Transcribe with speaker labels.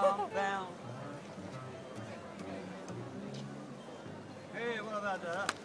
Speaker 1: compound. Hey, what about that?